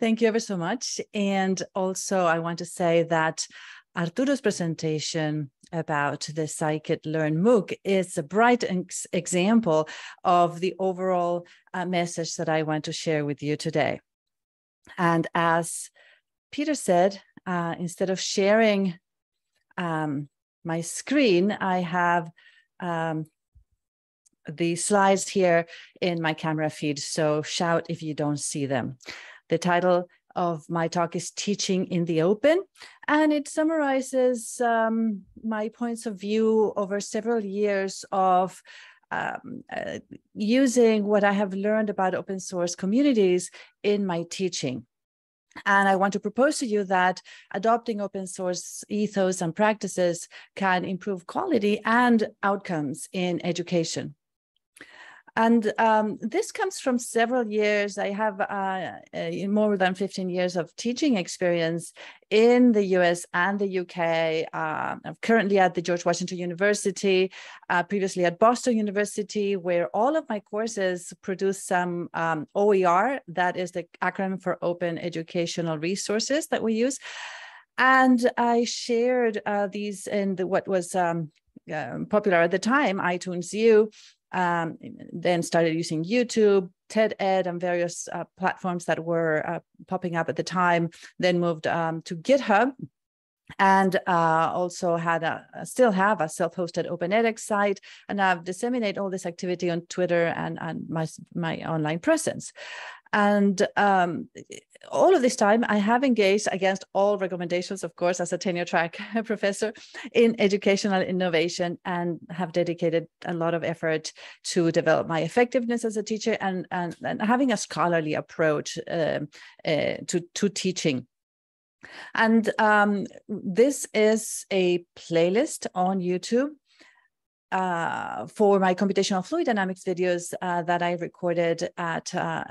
Thank you ever so much. And also, I want to say that Arturo's presentation about the Scikit-learn MOOC is a bright ex example of the overall uh, message that I want to share with you today. And as Peter said, uh, instead of sharing um, my screen, I have um, the slides here in my camera feed. So shout if you don't see them. The title of my talk is Teaching in the Open, and it summarizes um, my points of view over several years of um, uh, using what I have learned about open source communities in my teaching. And I want to propose to you that adopting open source ethos and practices can improve quality and outcomes in education. And um, this comes from several years. I have uh, uh, more than 15 years of teaching experience in the US and the UK. Uh, I'm currently at the George Washington University, uh, previously at Boston University, where all of my courses produce some um, OER, that is the acronym for Open Educational Resources that we use. And I shared uh, these in the, what was um, uh, popular at the time, iTunes U, um, then started using YouTube, TED Ed, and various uh, platforms that were uh, popping up at the time. Then moved um, to GitHub, and uh, also had a still have a self-hosted open edX site, and I've disseminated all this activity on Twitter and and my my online presence. And um, all of this time, I have engaged against all recommendations, of course, as a tenure track professor in educational innovation and have dedicated a lot of effort to develop my effectiveness as a teacher and, and, and having a scholarly approach um, uh, to, to teaching. And um, this is a playlist on YouTube uh, for my computational fluid dynamics videos uh, that I recorded at uh,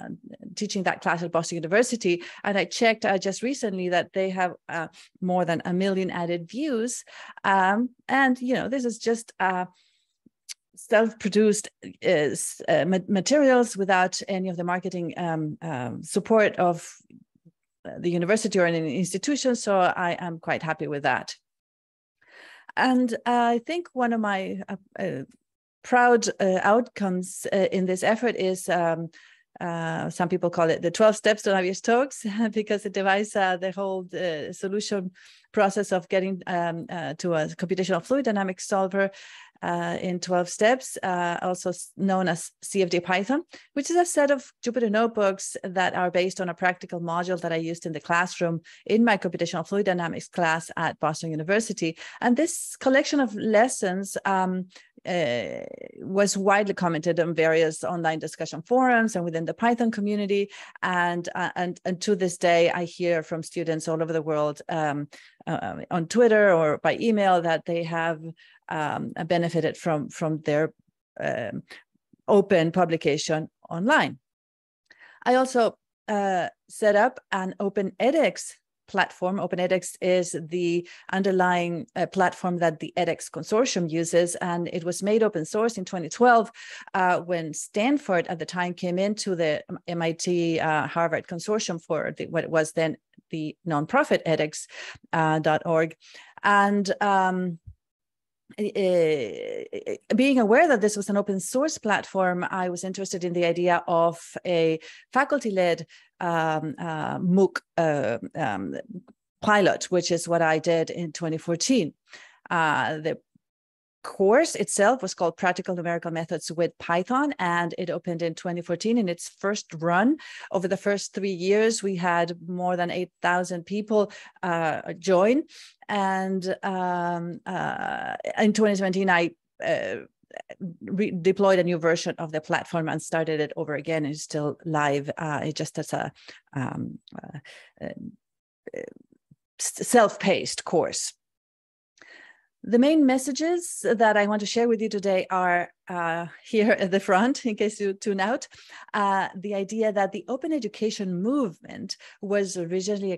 teaching that class at Boston University. And I checked uh, just recently that they have uh, more than a million added views. Um, and, you know, this is just uh, self-produced materials without any of the marketing um, um, support of the university or an institution. So I am quite happy with that. And uh, I think one of my uh, uh, proud outcomes in this effort is um, uh, some people call it the 12 steps to Navier-Stokes because it divides uh, the whole uh, solution process of getting um, to a computational fluid dynamics solver uh, in 12 steps, uh, also known as CFD Python, which is a set of Jupyter notebooks that are based on a practical module that I used in the classroom in my computational fluid dynamics class at Boston University. And this collection of lessons um, uh, was widely commented on various online discussion forums and within the Python community. And, uh, and, and to this day, I hear from students all over the world um, uh, on Twitter or by email that they have um, benefited from, from their um, open publication online. I also uh, set up an open edX platform. Open edX is the underlying uh, platform that the edX consortium uses, and it was made open source in 2012 uh, when Stanford at the time came into the MIT uh, Harvard consortium for the, what was then the nonprofit edX.org. Uh, and um, uh, being aware that this was an open source platform, I was interested in the idea of a faculty led um, uh, MOOC uh, um, pilot, which is what I did in 2014. Uh, the course itself was called Practical Numerical Methods with Python, and it opened in 2014 in its first run. Over the first three years, we had more than 8,000 people uh, join. And um, uh, in 2017, I uh, deployed a new version of the platform and started it over again. It's still live. Uh, it just as a um, uh, uh, self-paced course. The main messages that I want to share with you today are uh, here at the front, in case you tune out, uh, the idea that the open education movement was originally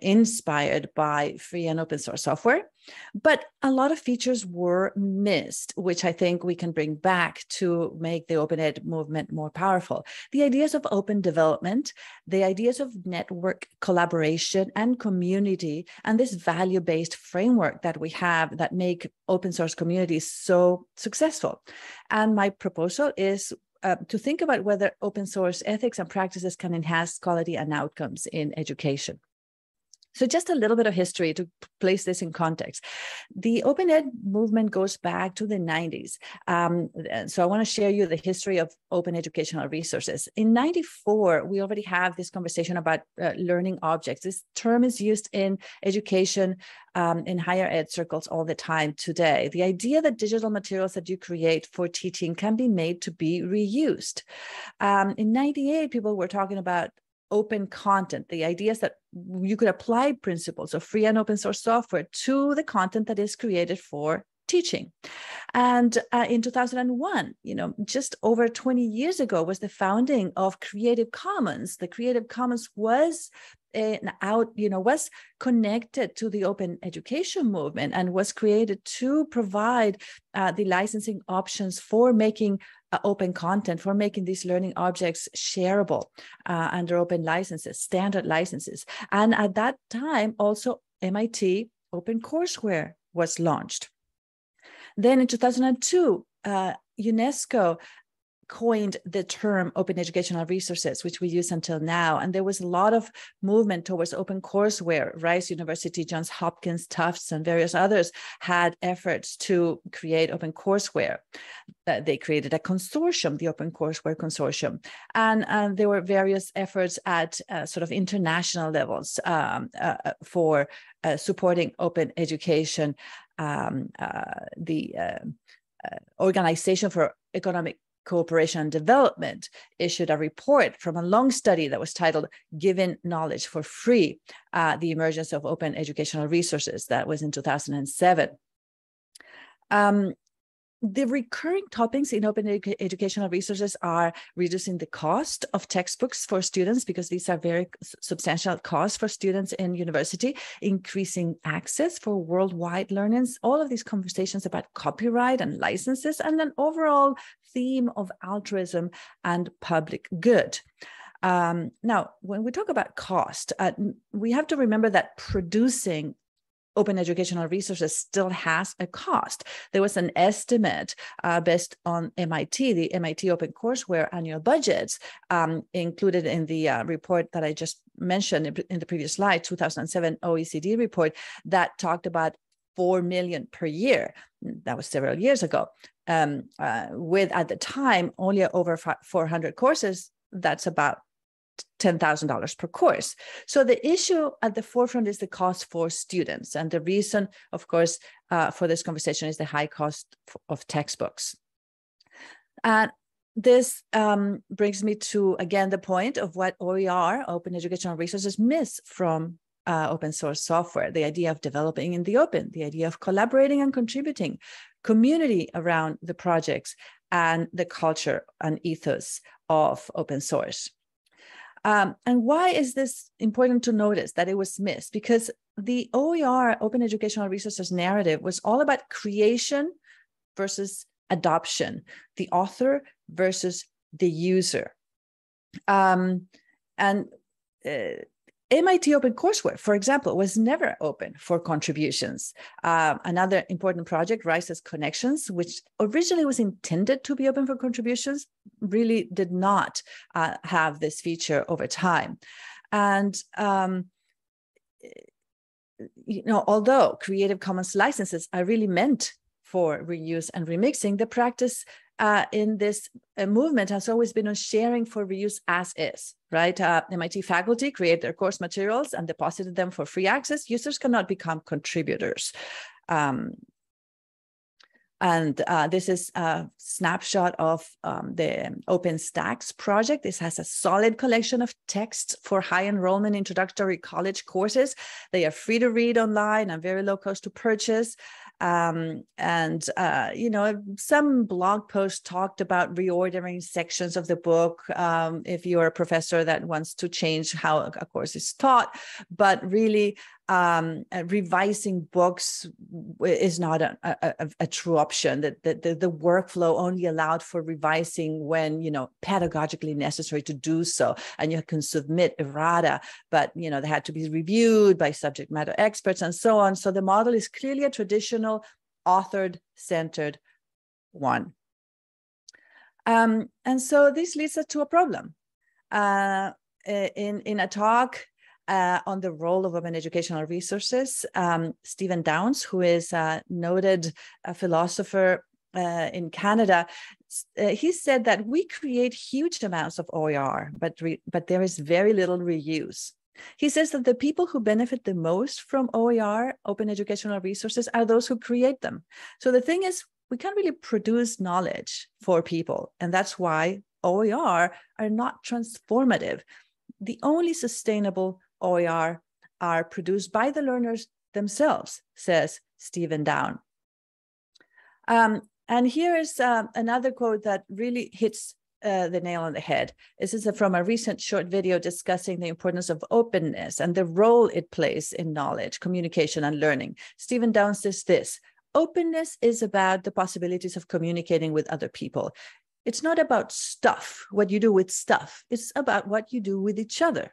inspired by free and open source software, but a lot of features were missed, which I think we can bring back to make the open ed movement more powerful. The ideas of open development, the ideas of network collaboration and community, and this value based framework that we have that make open source communities so successful. And my proposal is uh, to think about whether open source ethics and practices can enhance quality and outcomes in education. So, just a little bit of history to place this in context. The open ed movement goes back to the 90s. Um, so, I want to share you the history of open educational resources. In 94, we already have this conversation about uh, learning objects. This term is used in education um, in higher ed circles all the time today. The idea that digital materials that you create for teaching can be made to be reused. Um, in 98, people were talking about open content. The idea is that you could apply principles of free and open source software to the content that is created for teaching. And uh, in 2001, you know, just over 20 years ago was the founding of Creative Commons. The Creative Commons was an out, you know, was connected to the open education movement and was created to provide uh, the licensing options for making open content for making these learning objects shareable uh, under open licenses, standard licenses. And at that time, also MIT OpenCourseware was launched. Then in 2002, uh, UNESCO coined the term open educational resources, which we use until now. And there was a lot of movement towards open courseware. Rice University, Johns Hopkins, Tufts, and various others had efforts to create open courseware. Uh, they created a consortium, the Open Courseware Consortium. And, and there were various efforts at uh, sort of international levels um, uh, uh for uh, supporting open education. Um, uh, the Organization for Economic Cooperation and Development issued a report from a long study that was titled Giving Knowledge for Free, uh, the emergence of open educational resources. That was in 2007. Um, the recurring topics in open ed- educational resources are reducing the cost of textbooks for students because these are very substantial costs for students in university increasing access for worldwide learnings all of these conversations about copyright and licenses and an overall theme of altruism and public good. Um, now, when we talk about cost, uh, we have to remember that producing open educational resources still has a cost. There was an estimate uh, based on MIT, the MIT OpenCourseware annual budgets um, included in the uh, report that I just mentioned in the previous slide, 2007 OECD report that talked about 4 million per year. That was several years ago. Um, uh, with at the time only over 400 courses, that's about $10,000 per course. So the issue at the forefront is the cost for students. And the reason, of course, uh, for this conversation is the high cost of textbooks. And this um, brings me to, again, the point of what OER, Open Educational Resources, miss from uh, open source software, the idea of developing in the open, the idea of collaborating and contributing, community around the projects, and the culture and ethos of open source. Um, and why is this important to notice that it was missed? Because the OER, Open Educational Resources narrative, was all about creation versus adoption, the author versus the user. Um, and uh, MIT OpenCourseware, for example, was never open for contributions. Um, another important project, Rice's Connexions, which originally was intended to be open for contributions, really did not uh, have this feature over time. And um, you know, although Creative Commons licenses are really meant for reuse and remixing, the practice uh, in this uh, movement has always been on sharing for reuse as is, right? Uh, MIT faculty create their course materials and deposited them for free access. Users cannot become contributors. Um, and uh, this is a snapshot of um, the OpenStax project. This has a solid collection of texts for high enrollment introductory college courses. They are free to read online and very low cost to purchase. Um, and, uh, you know, some blog posts talked about reordering sections of the book um, if you're a professor that wants to change how a course is taught. But really, um, uh, revising books is not a, a, a true option. That the, the, the, workflow only allowed for revising when you know pedagogically necessary to do so, and you can submit errata, but you know they had to be reviewed by subject matter experts and so on. So the model is clearly a traditional, authored, centered one. Um, and so this leads us to a problem. Uh, in in a talk uh, on the role of open educational resources. Um, Stephen Downes, who is a noted uh, philosopher uh, in Canada, uh, he said that we create huge amounts of OER, but, re- but there is very little reuse. He says that the people who benefit the most from OER, open educational resources, are those who create them. So the thing is, we can't really produce knowledge for people. And that's why OER are not transformative. The only sustainable OER are produced by the learners themselves, says Stephen Down. Um, and here is uh, another quote that really hits uh, the nail on the head. This is from a recent short video discussing the importance of openness and the role it plays in knowledge, communication, and learning. Stephen Down says this openness is about the possibilities of communicating with other people. It's not about stuff, what you do with stuff, it's about what you do with each other.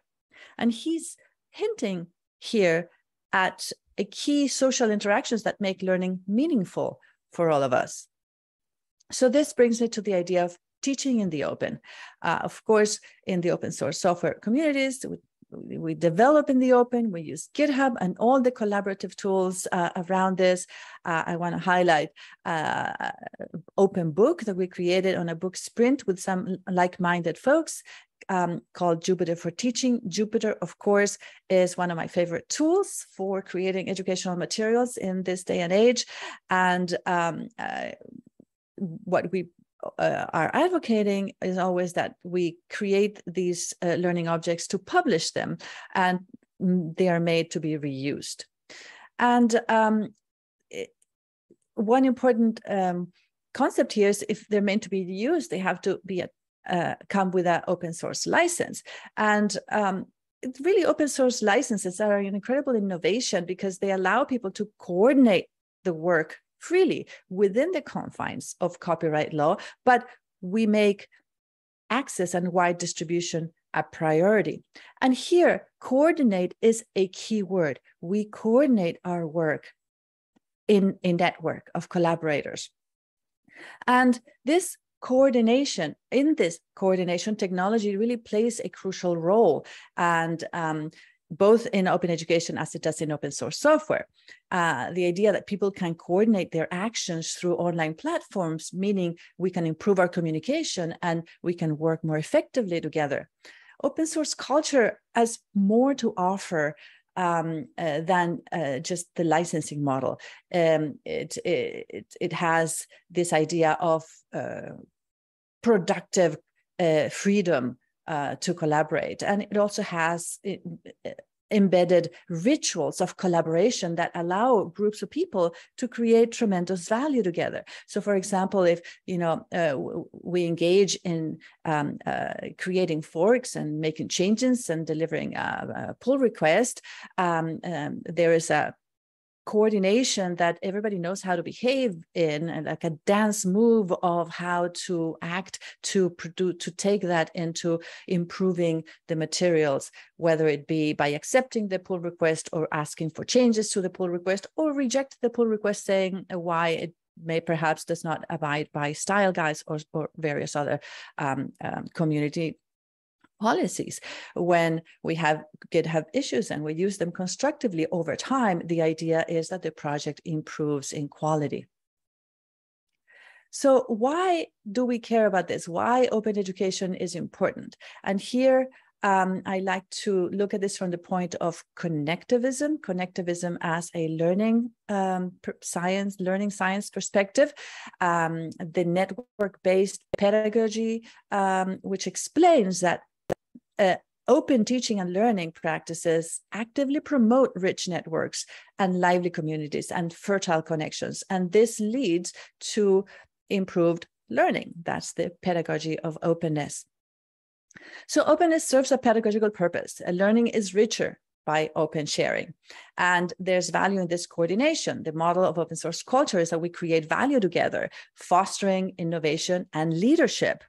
And he's hinting here at a key social interactions that make learning meaningful for all of us. So this brings me to the idea of teaching in the open. Uh, of course, in the open source software communities, we, develop in the open, we use GitHub and all the collaborative tools uh, around this. Uh, I want to highlight uh, open book that we created on a book sprint with some like-minded folks um, called Jupyter for Teaching. Jupyter, of course, is one of my favorite tools for creating educational materials in this day and age. And um, uh, what we uh, are advocating is always that we create these uh, learning objects to publish them and they are made to be reused. And um, it, one important um, concept here is if they're meant to be used, they have to be uh, come with an open source license. And um, really open source licenses are an incredible innovation because they allow people to coordinate the work freely within the confines of copyright law, but we make access and wide distribution a priority. And here, coordinate is a key word. We coordinate our work in a network of collaborators. And this coordination in this coordination technology really plays a crucial role and um, both in open education as it does in open source software. Uh, the idea that people can coordinate their actions through online platforms, meaning we can improve our communication and we can work more effectively together. Open source culture has more to offer um, uh, than uh, just the licensing model. Um, it, it, it has this idea of uh, productive uh, freedom uh, to collaborate. And it also has it, embedded rituals of collaboration that allow groups of people to create tremendous value together so for example if you know uh, we engage in um, uh, creating forks and making changes and delivering a, a pull request um, um, there is a coordination that everybody knows how to behave in and like a dance move of how to act to produce to take that into improving the materials whether it be by accepting the pull request or asking for changes to the pull request or reject the pull request saying why it may perhaps does not abide by style guides or, or various other um, um, community policies. When we have GitHub issues and we use them constructively over time, the idea is that the project improves in quality. So why do we care about this? Why open education is important? And here um, I like to look at this from the point of connectivism, connectivism as a learning um, science, learning science perspective, um, the network-based pedagogy, um, which explains that uh, open teaching and learning practices actively promote rich networks and lively communities and fertile connections. And this leads to improved learning. That's the pedagogy of openness. So openness serves a pedagogical purpose. Learning is richer by open sharing. And there's value in this coordination. The model of open source culture is that we create value together, fostering innovation and leadership.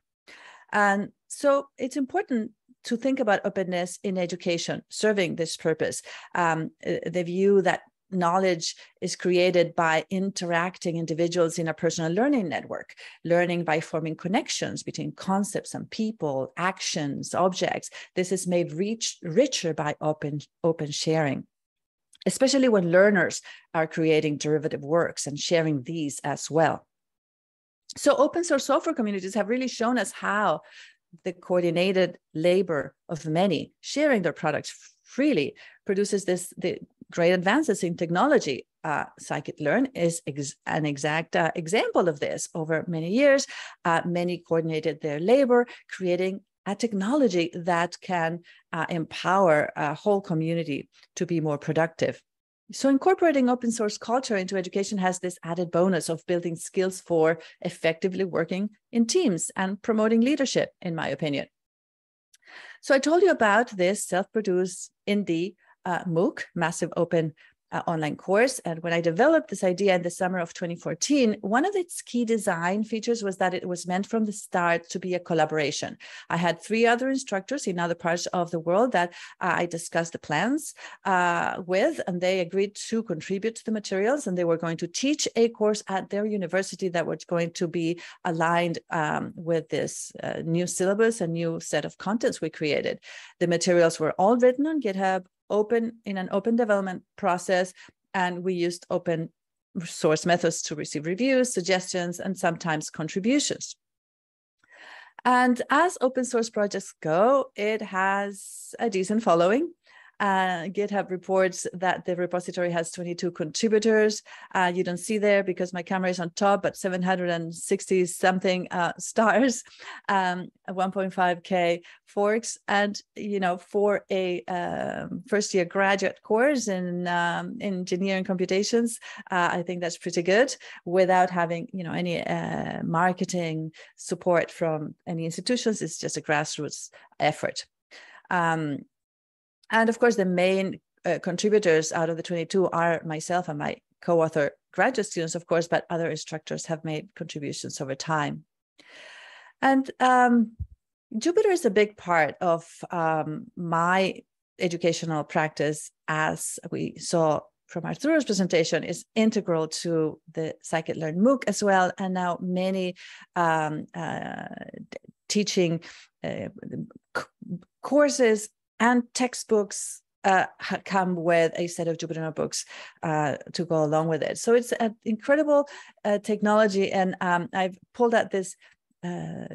And so it's important to think about openness in education, serving this purpose. Um, the view that knowledge is created by interacting individuals in a personal learning network, learning by forming connections between concepts and people, actions, objects. This is made rich, richer by open, open sharing, especially when learners are creating derivative works and sharing these as well. So open source software communities have really shown us how the coordinated labor of many sharing their products freely produces this the great advances in technology. Uh, Scikit-learn is ex an exact uh, example of this. Over many years, uh, many coordinated their labor, creating a technology that can uh, empower a whole community to be more productive. So incorporating open source culture into education has this added bonus of building skills for effectively working in teams and promoting leadership, in my opinion. So I told you about this self-produced indie uh, MOOC, Massive Open uh, online course. And when I developed this idea in the summer of 2014, one of its key design features was that it was meant from the start to be a collaboration. I had three other instructors in other parts of the world that uh, I discussed the plans uh, with, and they agreed to contribute to the materials. And they were going to teach a course at their university that was going to be aligned um, with this uh, new syllabus, a new set of contents we created. The materials were all written on GitHub, open in an open development process, and we used open source methods to receive reviews, suggestions, and sometimes contributions. And as open source projects go, it has a decent following. Uh, GitHub reports that the repository has 22 contributors. Uh, you don't see there because my camera is on top, but 760 something uh, stars, um, 1.5K forks. And, you know, for a um, first year graduate course in um, engineering computations, uh, I think that's pretty good without having, you know, any uh, marketing support from any institutions. It's just a grassroots effort. Um, and of course, the main uh, contributors out of the 22 are myself and my co-author graduate students, of course, but other instructors have made contributions over time. And um, Jupyter is a big part of um, my educational practice, as we saw from Arturo's presentation, is integral to the Scikit-learn MOOC as well. And now many um, uh, teaching uh, courses and textbooks uh, come with a set of Jupyter notebooks uh, to go along with it. So it's an incredible uh, technology. And um, I've pulled out this uh,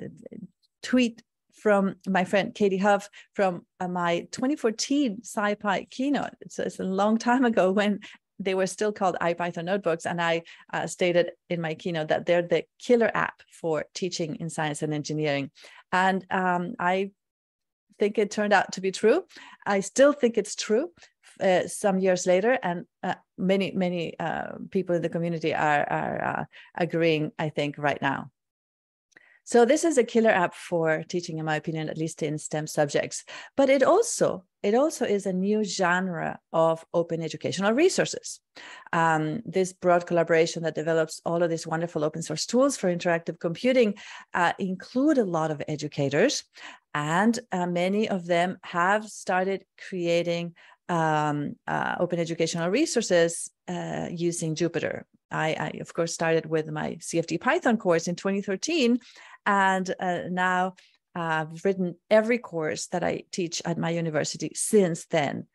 tweet from my friend Katie Huff from uh, my 2014 SciPy keynote. It's, it's, a long time ago when they were still called IPython notebooks. And I uh, stated in my keynote that they're the killer app for teaching in science and engineering. And um, I think it turned out to be true. I still think it's true uh, some years later, and uh, many many uh, people in the community are are uh, agreeing. I think right now. So this is a killer app for teaching, in my opinion, at least in STEM subjects. But it also it also is a new genre of open educational resources. Um, this broad collaboration that develops all of these wonderful open source tools for interactive computing uh, include a lot of educators, and uh, many of them have started creating um, uh, open educational resources uh, using Jupyter. I, I, of course, started with my CFD Python course in 2013, and uh, now I've written every course that I teach at my university since then,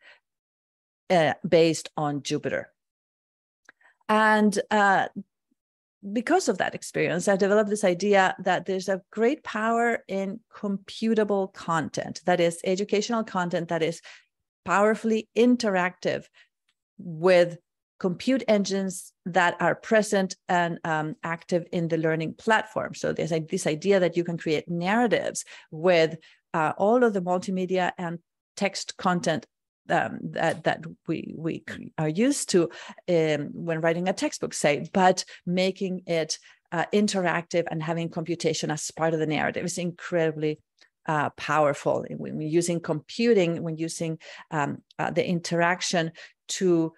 uh, based on Jupyter. And uh, because of that experience, I developed this idea that there's a great power in computable content, that is, educational content that is powerfully interactive with compute engines that are present and um, active in the learning platform. So there's this idea that you can create narratives with uh, all of the multimedia and text content um, that that we we are used to um, when writing a textbook, say, but making it uh, interactive and having computation as part of the narrative is incredibly uh, powerful. When we're using computing, when using um, uh, the interaction to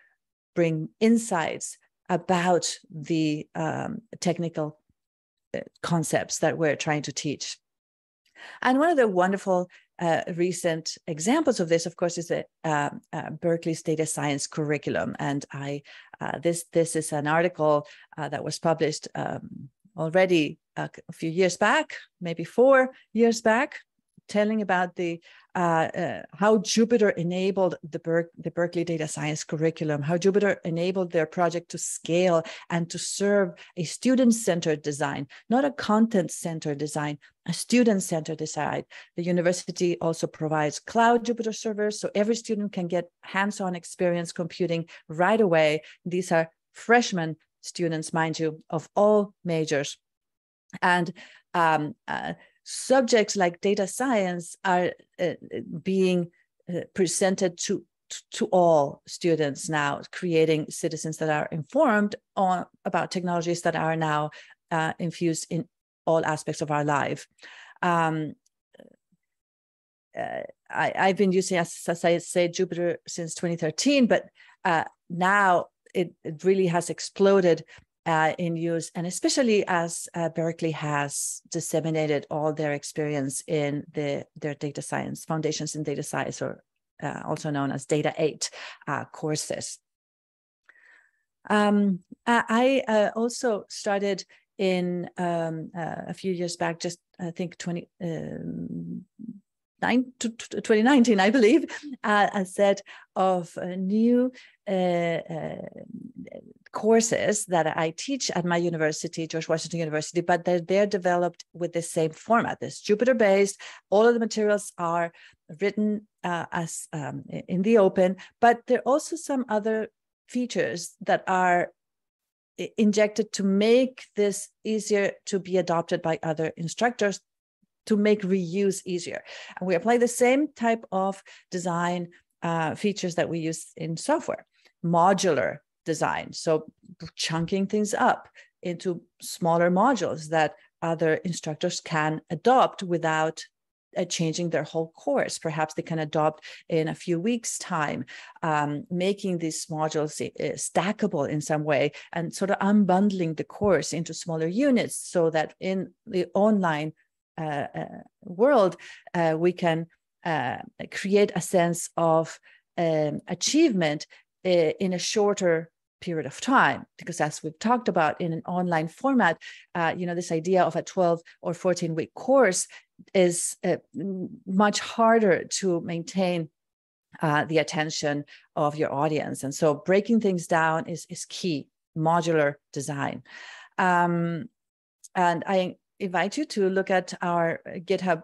bring insights about the um, technical uh, concepts that we're trying to teach. And one of the wonderful uh, recent examples of this, of course, is the uh, uh, Berkeley's data science curriculum. And I uh, this this is an article uh, that was published um, already a, few years back, maybe four years back, telling about the how Jupyter enabled the, Ber- the Berkeley data science curriculum, how Jupyter enabled their project to scale and to serve a student-centered design, not a content-centered design, a student-centered design. The university also provides cloud Jupyter servers, so every student can get hands-on experience computing right away. These are freshman students, mind you, of all majors. And um, uh, subjects like data science are uh, being uh, presented to to all students now, creating citizens that are informed on about technologies that are now uh, infused in all aspects of our life. Um, uh, I, have been using, as, as, I say, Jupyter since 2013, but uh, now it, it really has exploded uh, in use, and especially as uh, Berkeley has disseminated all their experience in the their data science foundations in data science, or uh, also known as Data Eight uh, courses. Um, I uh, also started in um, uh, a few years back, just I think 20, um, 2019, I believe, uh, a set of uh, new uh, uh, courses that I teach at my university, George Washington University, but they're, they're developed with the same format. It's Jupyter based. All of the materials are written uh, as um, in the open, but there are also some other features that are injected to make this easier to be adopted by other instructors to make reuse easier. And we apply the same type of design uh, features that we use in software, modular design. So chunking things up into smaller modules that other instructors can adopt without uh, changing their whole course. Perhaps they can adopt in a few weeks' time, um, making these modules uh, stackable in some way and sort of unbundling the course into smaller units so that in the online uh, uh, world, uh, we can create a sense of um, achievement in a shorter period of time because as we've talked about in an online format uh, you know this idea of a 12 or 14 week course is uh, much harder to maintain uh, the attention of your audience. And so breaking things down is is key modular design. Um, and i invite you to look at our GitHub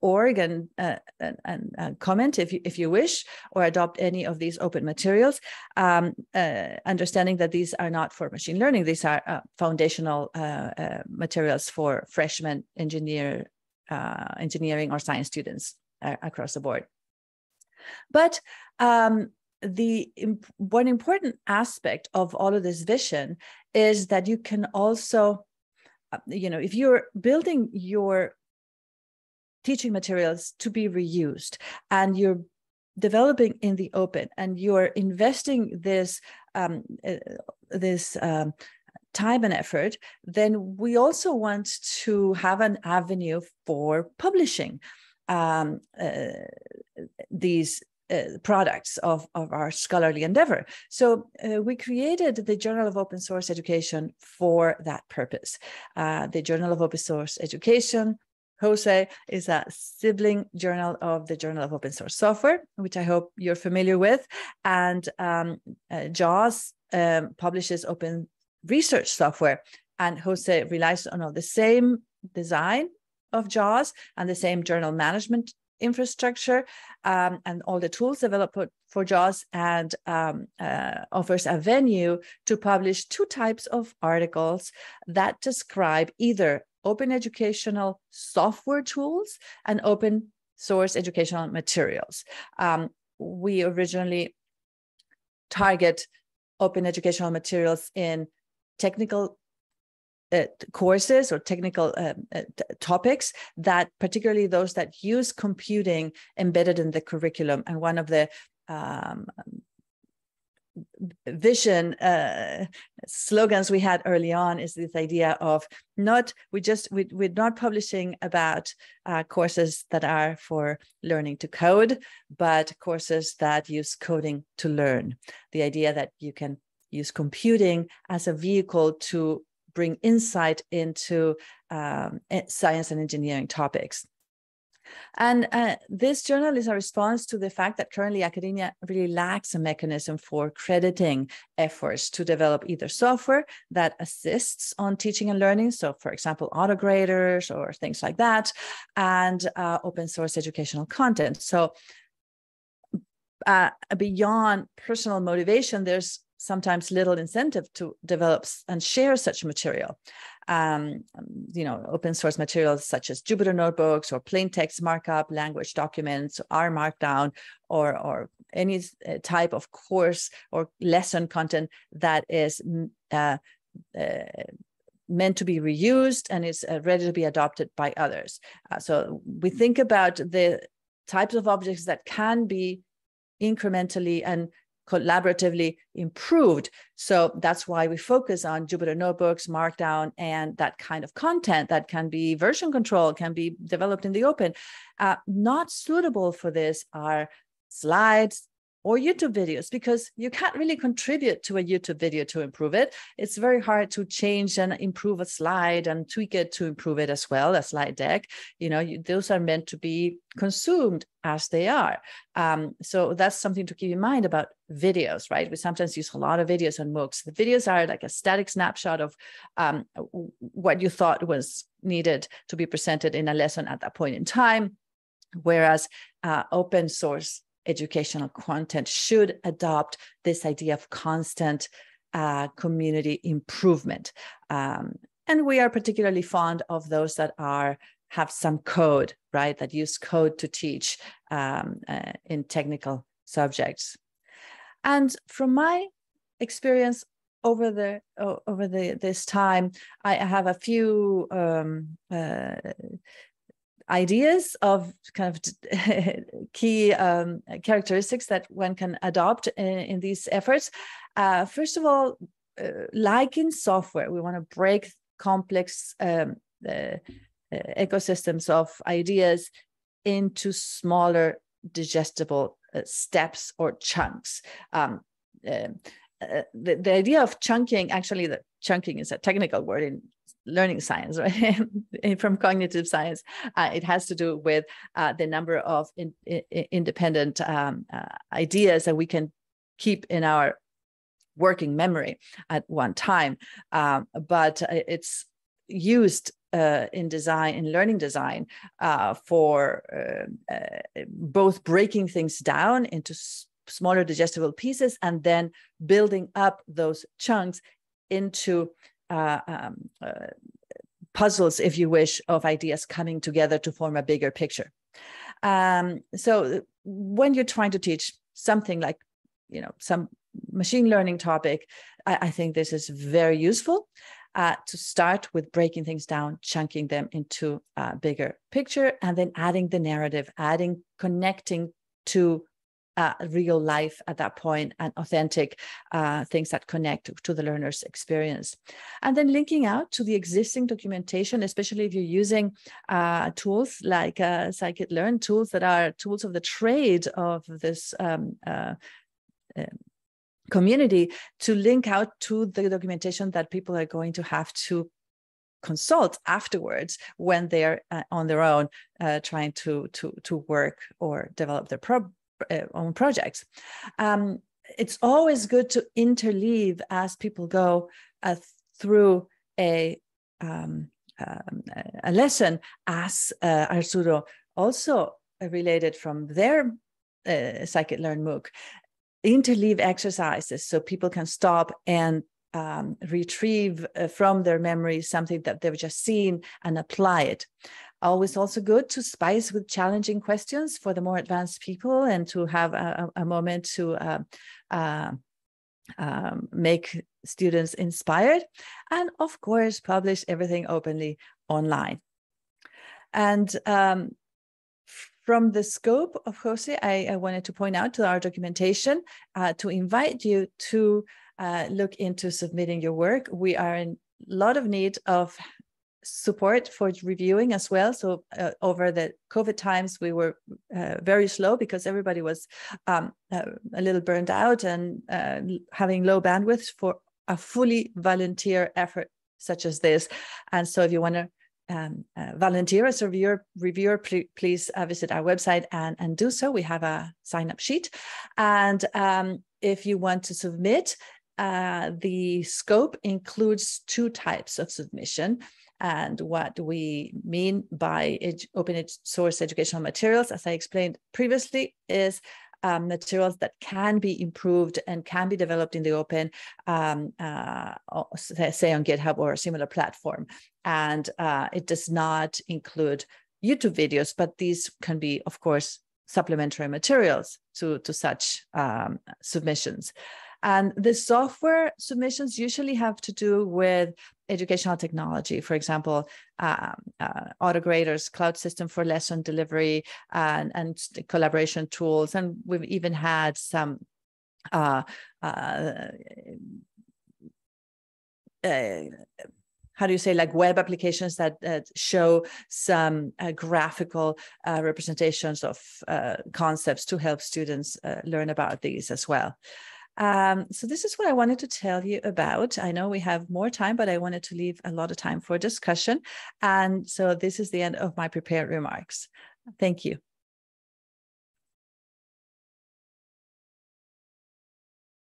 org and, uh, and, and, comment if you, if you wish, or adopt any of these open materials, um, uh, understanding that these are not for machine learning. These are uh, foundational uh, uh, materials for freshman engineer, engineering or science students across the board. But um, the one important aspect of all of this vision is that you can also uh, you know if you're building your teaching materials to be reused and you're developing in the open and you're investing this um, uh, this um, time and effort then we also want to have an avenue for publishing um, uh, these uh, products of, of our scholarly endeavor. So uh, we created the Journal of Open Source Education for that purpose. Uh, the Journal of Open Source Education, JOSE, is a sibling journal of the Journal of Open Source Software, which I hope you're familiar with. And um, uh, JOSS um, publishes open research software, and JOSE relies on all the same design of JOSS and the same journal management infrastructure um, and all the tools developed for JOSS and um, uh, offers a venue to publish two types of articles that describe either open educational software tools and open source educational materials. Um, we originally target open educational materials in technical uh, courses or technical uh, uh, topics that particularly those that use computing embedded in the curriculum and one of the um, vision uh, slogans we had early on is this idea of not we just we, we're not publishing about uh, courses that are for learning to code but courses that use coding to learn. The idea that you can use computing as a vehicle to bring insight into um, science and engineering topics and uh, this journal is a response to the fact that currently academia really lacks a mechanism for crediting efforts to develop either software that assists on teaching and learning. So, for example, autograders or things like that, and uh, open source educational content. So, uh, beyond personal motivation, there's sometimes little incentive to develop and share such material um, you know, open source materials such as Jupyter notebooks or plain text markup, language documents, R Markdown, or or any uh, type of course or lesson content that is uh, uh, meant to be reused and is uh, ready to be adopted by others. Uh, so we think about the types of objects that can be incrementally and collaboratively improved. So that's why we focus on Jupyter Notebooks, Markdown, and that kind of content that can be version control, can be developed in the open. Uh, not suitable for this are slides, or YouTube videos because you can't really contribute to a YouTube video to improve it. It's very hard to change and improve a slide and tweak it to improve it as well, a slide deck. You know, you, those are meant to be consumed as they are. Um, so that's something to keep in mind about videos, right? We sometimes use a lot of videos on MOOCs. The videos are like a static snapshot of um, what you thought was needed to be presented in a lesson at that point in time. Whereas uh, open source educational content should adopt this idea of constant uh, community improvement. Um, and we are particularly fond of those that are have some code, right? That use code to teach um, uh, in technical subjects. And from my experience over the over the this time, I have a few um, uh, ideas of kind of key um, characteristics that one can adopt in, in these efforts. Uh, first of all, uh, like in software, we want to break complex um, uh, ecosystems of ideas into smaller digestible uh, steps or chunks. Um, uh, uh, the, the idea of chunking, actually, the chunking is a technical word in learning science, right? From cognitive science, uh, it has to do with uh, the number of in, in, independent um, uh, ideas that we can keep in our working memory at one time. Um, but it's used uh, in design, in learning design, uh, for uh, both breaking things down into smaller digestible pieces and then building up those chunks into uh, um, uh, puzzles, if you wish, of ideas coming together to form a bigger picture. Um, so when you're trying to teach something like, you know, some machine learning topic, I, I think this is very useful. Uh, to start with breaking things down, chunking them into a bigger picture, and then adding the narrative, adding, connecting to uh, real life at that point and authentic uh, things that connect to the learner's experience. And then linking out to the existing documentation, especially if you're using uh, tools like uh, scikit-learn, tools that are tools of the trade of this um, uh, um, community to link out to the documentation that people are going to have to consult afterwards when they're uh, on their own uh, trying to to to work or develop their pro- uh, own projects. Um, it's always good to interleave as people go uh, through a um, um, a lesson, as uh, also related from their uh, scikit-learn MOOC, interleave exercises so people can stop and um, retrieve uh, from their memory something that they've just seen and apply it. Always also good to spice with challenging questions for the more advanced people and to have a, a moment to uh, uh, um, make students inspired. And of course, publish everything openly online. And um, from the scope of JOSE, I, I, wanted to point out to our documentation uh, to invite you to uh, look into submitting your work. We are in a lot of need of support for reviewing as well. So uh, over the COVID times, we were uh, very slow because everybody was um, uh, a little burned out and uh, having low bandwidth for a fully volunteer effort such as this. And so if you want to um, uh, volunteer as a reviewer, reviewer pl please uh, visit our website and, and do so. We have a sign up sheet. And um, if you want to submit, the scope includes two types of submission. And what we mean by open source educational materials, as I explained previously, is um, materials that can be improved and can be developed in the open, um, uh, say on GitHub or a similar platform. And uh, it does not include YouTube videos, but these can be, of course, supplementary materials to, to such um, submissions. And the software submissions usually have to do with educational technology, for example, um, uh, cloud system for lesson delivery, and, and collaboration tools. And we've even had some uh, uh, uh, how do you say like web applications that, that show some uh, graphical uh, representations of uh, concepts to help students uh, learn about these as well um, so this is what I wanted to tell you about. I know we have more time, but I wanted to leave a lot of time for discussion. And so this is the end of my prepared remarks. Thank you.